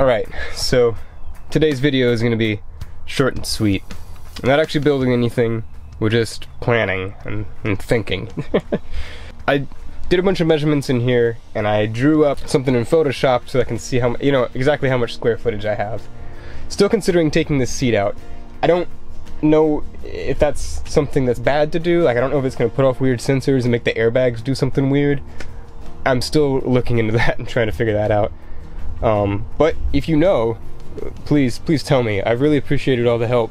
Alright, so today's video is going to be short and sweet. I'm not actually building anything, we're just planning and, and thinking. I did a bunch of measurements in here and I drew up something in Photoshop so I can see how you know exactly how much square footage I have. Still considering taking this seat out. I don't know if that's something that's bad to do. Like I don't know if it's gonna put off weird sensors and make the airbags do something weird. I'm still looking into that and trying to figure that out. Um, but if you know, please please tell me. I've really appreciated all the help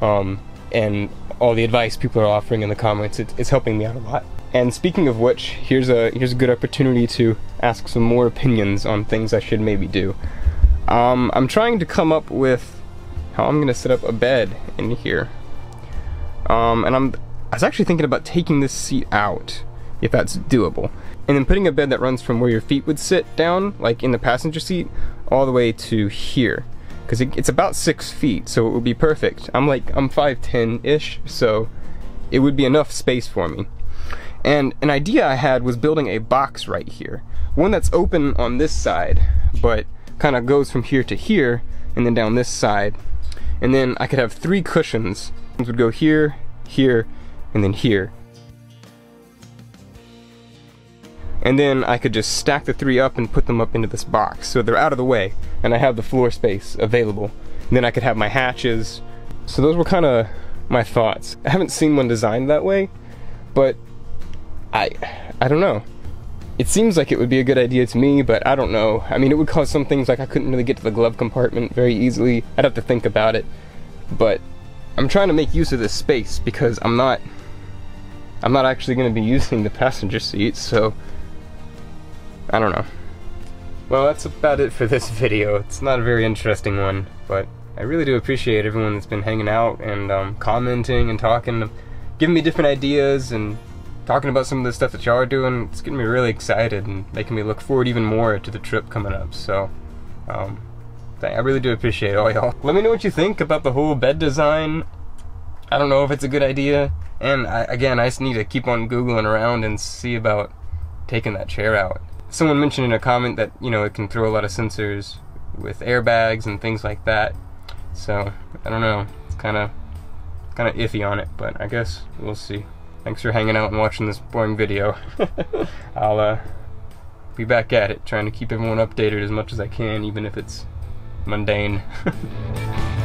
um, and all the advice people are offering in the comments. It, it's helping me out a lot. And speaking of which, here's a here's a good opportunity to ask some more opinions on things I should maybe do. Um, I'm trying to come up with how I'm gonna set up a bed in here. Um, and I'm I was actually thinking about taking this seat out, if that's doable, and then putting a bed that runs from where your feet would sit down, like in the passenger seat, all the way to here, because it, it's about six feet, so it would be perfect. I'm like I'm 5'10 ish, so it would be enough space for me. And an idea I had was building a box right here. One that's open on this side, but kind of goes from here to here, and then down this side. And then I could have three cushions. Ones would go here, here, and then here. And then I could just stack the three up and put them up into this box. So they're out of the way, and I have the floor space available. And then I could have my hatches. So those were kind of my thoughts. I haven't seen one designed that way, but I I don't know. It seems like it would be a good idea to me, but I don't know. I mean, it would cause some things like I couldn't really get to the glove compartment very easily. I'd have to think about it. But I'm trying to make use of this space because I'm not I'm not actually going to be using the passenger seat, so I don't know. Well, that's about it for this video. It's not a very interesting one, but I really do appreciate everyone that's been hanging out and um, commenting and talking, giving me different ideas and talking about some of the stuff that y'all are doing, it's getting me really excited and making me look forward even more to the trip coming up. So, um, I really do appreciate all y'all. Let me know what you think about the whole bed design. I don't know if it's a good idea. And I, again, I just need to keep on Googling around and see about taking that chair out. Someone mentioned in a comment that, you know, it can throw a lot of sensors with airbags and things like that. So, I don't know. It's kind of kind of iffy on it, but I guess we'll see. Thanks for hanging out and watching this boring video. I'll uh, be back at it, trying to keep everyone updated as much as I can, even if it's mundane.